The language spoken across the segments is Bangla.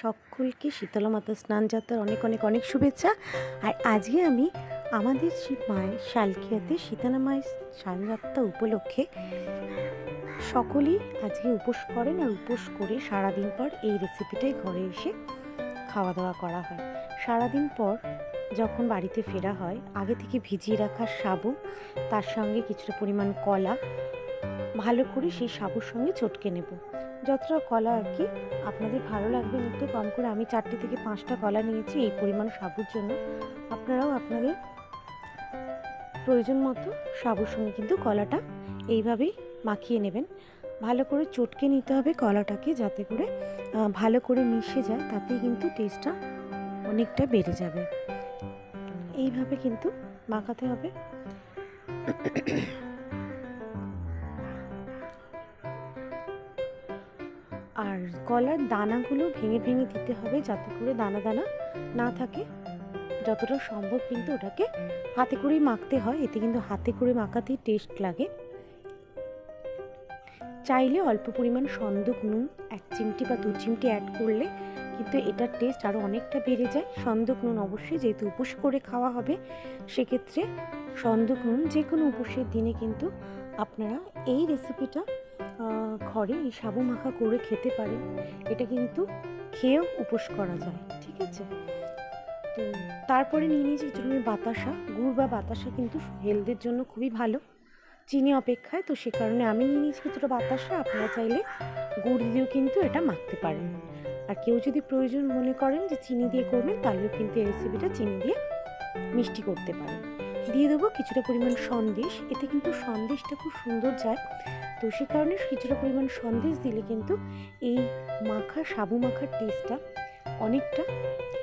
সকলকে শীতলা মাতা স্নান যাত্রার অনেক অনেক অনেক শুভেচ্ছা। আর আজকে আমি আমাদের মায়ের শালকিয়াতে শীতলা মায়ের স্নানযাত্রা উপলক্ষে সকলেই আজকে উপোস করেন আর উপোস করে সারাদিন পর এই রেসিপিটাই ঘরে এসে খাওয়া দাওয়া করা হয়। সারাদিন পর যখন বাড়িতে ফেরা হয়, আগে থেকে ভিজিয়ে রাখা সাবু, তার সঙ্গে কিছুটা পরিমাণ কলা, ভালো করে সেই সাবুর সঙ্গে চটকে নেব। যতটা কলা আর কি, আপনাদের ভালো লাগবে নিতে কম করে আমি চারটে থেকে পাঁচটা কলা নিয়েছি এই পরিমাণ সাবুর জন্য। আপনারাও আপনাদের প্রয়োজন মতো সাবুর সঙ্গে কিন্তু কলাটা এইভাবেই মাখিয়ে নেবেন। ভালো করে চটকে নিতে হবে কলাটাকে যাতে করে ভালো করে মিশে যায় তাতে কিন্তু টেস্টটা অনেকটা বেড়ে যাবে। এইভাবে কিন্তু মাখাতে হবে। কলার দানাগুলো ভেঙে ভেঙে দিতে হবে যাতে করে দানা দানা না থাকে। যতটা সম্ভব কিন্তু ওটাকে হাতে করেই মাখতে হয়, এতে কিন্তু হাতে করে মাখাতেই টেস্ট লাগে। চাইলে অল্প পরিমাণ সন্দক নুন এক চিমটি বা দু চিমটি অ্যাড করলে কিন্তু এটার টেস্ট আরও অনেকটা বেড়ে যায়। সন্দক নুন অবশ্যই যেহেতু উপোস করে খাওয়া হবে, সেক্ষেত্রে সন্দক নুন যে কোনো উপোসের দিনে কিন্তু আপনারা এই রেসিপিটা ঘরে এই সাবু মাখা করে খেতে পারেন এটা কিন্তু খেয়েও উপোস করা যায়, ঠিক আছে? তো তারপরে নিয়ে নিয়েছি একটুখানি বাতাসা, গুড় বা বাতাসা কিন্তু হেলথের জন্য খুবই ভালো, চিনি অপেক্ষায়, তো সে কারণে আমি নিয়ে নিয়েছি কিছুটা বাতাসা, আপনারা চাইলে গুড় দিয়েও কিন্তু এটা মাখতে পারেন। আর কেউ যদি প্রয়োজন মনে করেন যে চিনি দিয়ে করবেন, তাহলেও কিন্তু এই রেসিপিটা চিনি দিয়ে মিষ্টি করতে পারেন। দিয়ে দেবো কিছুটা পরিমাণ সন্দেশ। এতে কিন্তু সন্দেশটা খুব সুন্দর যায়। তো সে কারণে কিছুটা পরিমাণ সন্দেশ দিলে কিন্তু এই মাখা, সাবু মাখার টেস্টটা অনেকটা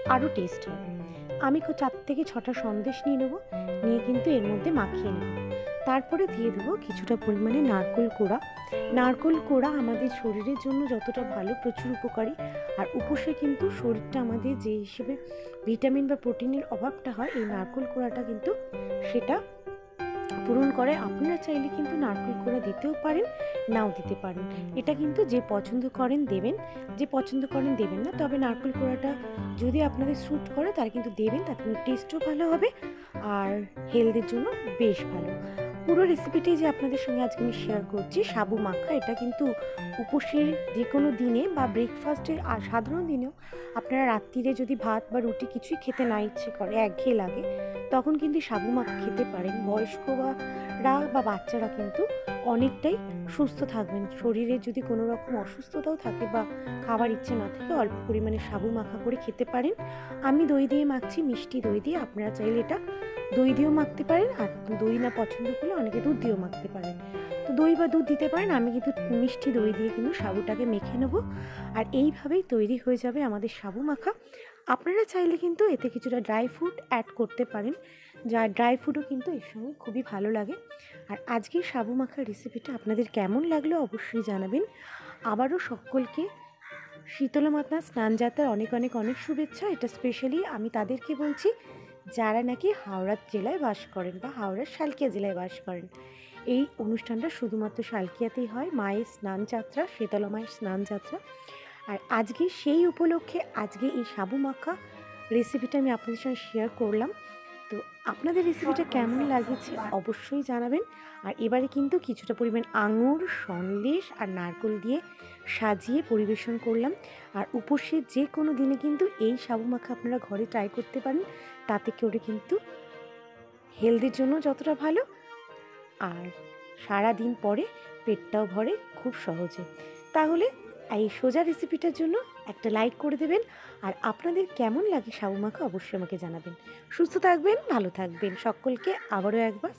আরও টেস্ট হয় আমি চার থেকে ছটা সন্দেশ নিয়ে নেব, নিয়ে কিন্তু এর মধ্যে মাখিয়ে নেব। তারপরে দিয়ে দেবো কিছুটা পরিমাণে নারকোল কোড়া। নারকোল কোড়া আমাদের শরীরের জন্য যতটা ভালো, প্রচুর উপকারী। আর উপসে কিন্তু শরীরটা আমাদের যে হিসেবে ভিটামিন বা প্রোটিনের অভাবটা হয়, এই নারকোল কোড়াটা কিন্তু সেটা পূরণ করে। আপনারা চাইলে কিন্তু নারকেল কোড়া দিতেও পারেন, নাও দিতে পারেন। এটা কিন্তু যে পছন্দ করেন দেবেন, যে পছন্দ করেন দেবেন না। তবে নারকেল কোড়াটা যদি আপনাদের স্যুট করে তাহলে কিন্তু দেবেন, তাতে কিন্তু টেস্টও ভালো হবে, আর হেলথের জন্য বেশ ভালো। পুরো রেসিপিটি যে আপনাদের সঙ্গে আজকে আমি শেয়ার করছি, সাবু মাখা, এটা কিন্তু উপসের যে কোনো দিনে বা ব্রেকফাস্টের সাধারণ দিনেও আপনারা রাত্রিরে যদি ভাত বা রুটি কিছুই খেতে না ইচ্ছে করে, একঘেয়ে লাগে, তখন কিন্তু সাবু মাখা খেতে পারেন। বয়স্ক বা বা বাচ্চারা কিন্তু অনেকটাই সুস্থ থাকবেন। শরীরে যদি কোনো রকম অসুস্থতাও থাকে বা খাবার ইচ্ছে না থাকে, অল্প পরিমাণে সাবু মাখা করে খেতে পারেন। আমি দই দিয়ে মাখছি, মিষ্টি দই দিয়ে। আপনারা চাইলে এটা দই দিয়েও মাখতে পারেন আর দই না পছন্দ করলে অনেকে দুধ দিয়েও মাখতে পারেন। তো দই বা দুধ দিতে পারেন, আমি কিন্তু মিষ্টি দই দিয়ে কিন্তু সাবুটাকে মেখে নেব। আর এইভাবেই তৈরি হয়ে যাবে আমাদের সাবু মাখা। আপনারা চাইলে কিন্তু এতে কিছুটা ড্রাই ফ্রুট অ্যাড করতে পারেন, যা ড্রাই ফ্রুটও কিন্তু এর সঙ্গে খুবই ভালো লাগে। আর আজকের সাবু মাখার রেসিপিটা আপনাদের কেমন লাগল অবশ্যই জানাবেন। আবারও সকলকে শীতলা মাতা স্নান যাত্রার অনেক অনেক অনেক শুভেচ্ছা। এটা স্পেশালি আমি তাদেরকে বলছি, যারা নাকি হাওড়া জেলায় বাস করেন বা হাওড়ার শালকিয়া জেলায় বাস করেন, এই অনুষ্ঠানটা শুধুমাত্র শালকিয়াতেই হয়, মায়ের স্নান যাত্রা, শীতলা মায়ের স্নান যাত্রা। আর আজকে সেই উপলক্ষে আজকে এই সাবু মাখা রেসিপিটা আমি আপনাদের সঙ্গে শেয়ার করলাম। তো আপনাদের রেসিপিটা কেমন লাগেছে অবশ্যই জানাবেন। আর এবারে কিন্তু কিছুটা পরিমাণ আঙুর সন্দেশ আর নারকেল দিয়ে সাজিয়ে পরিবেশন করলাম। আর উপসের যে কোনো দিনে কিন্তু এই সাবু মাখা আপনারা ঘরে ট্রাই করতে পারেন। তাতে করে কিন্তু হেলথের জন্য যতটা ভালো। আর সারা দিন পরে পেটটাও ভরে খুব সহজে। তাহলে এই সোজা রেসিপিটার জন্য একটা লাইক করে দেবেন। আর আপনাদের কেমন লাগে সাবু মাখা অবশ্যই আমাকে জানাবেন। সুস্থ থাকবেন, ভালো থাকবেন। সকলকে আবারও একবার